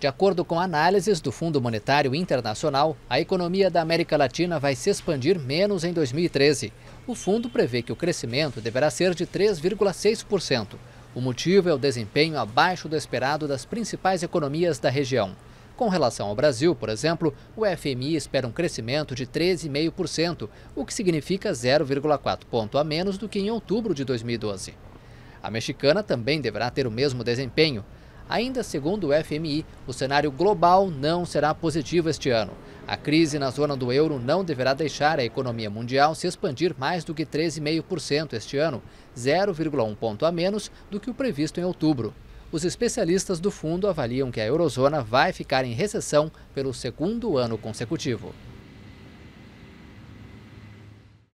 De acordo com análises do Fundo Monetário Internacional, a economia da América Latina vai se expandir menos em 2013. O fundo prevê que o crescimento deverá ser de 3,6%. O motivo é o desempenho abaixo do esperado das principais economias da região. Com relação ao Brasil, por exemplo, o FMI espera um crescimento de 13,5%, o que significa 0,4 ponto a menos do que em outubro de 2012. A mexicana também deverá ter o mesmo desempenho. Ainda segundo o FMI, o cenário global não será positivo este ano. A crise na zona do euro não deverá deixar a economia mundial se expandir mais do que 13,5% este ano, 0,1 ponto a menos do que o previsto em outubro. Os especialistas do fundo avaliam que a eurozona vai ficar em recessão pelo segundo ano consecutivo.